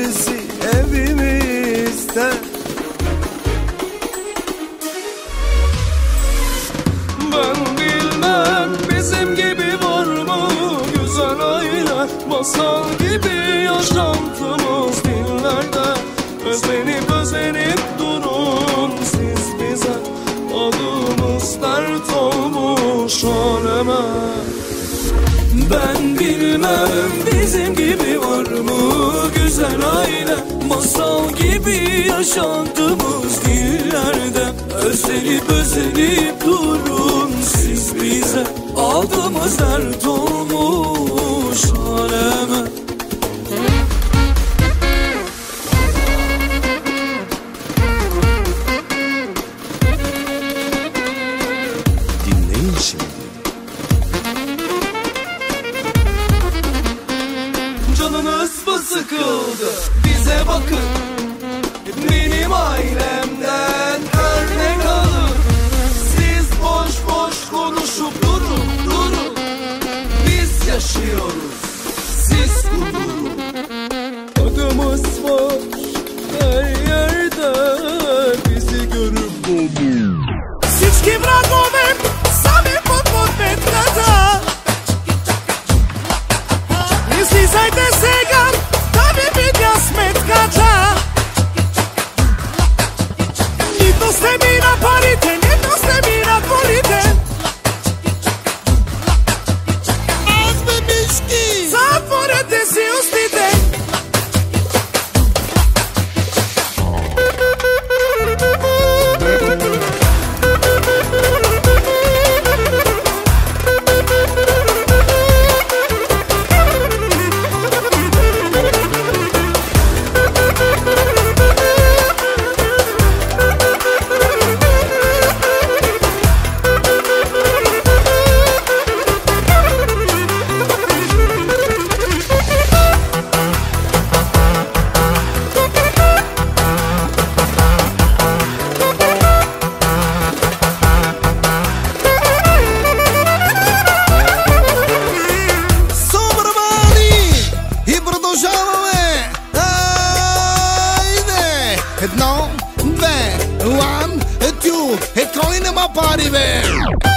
gerisi evimizde? Ben bilmem bizim gibi var mı? Güzel aile Masal gibi yaşantımız dillerde Özlenip özenip durun siz bize. Adımız dert olmuş aleme ben bilmem bizim gibi var mı güzel aile? Masal gibi yaşantımız dillerde. Özlenip özenip durun siz bize. Aldığımız dert olmuş aleme sıkıldı bize bakın. Benim ailemden örnek alın. Siz boş boş konuşup durun durun. Biz yaşıyoruz. Siz gururun Adımız var Now, bang, one, two, it's calling in my party, man.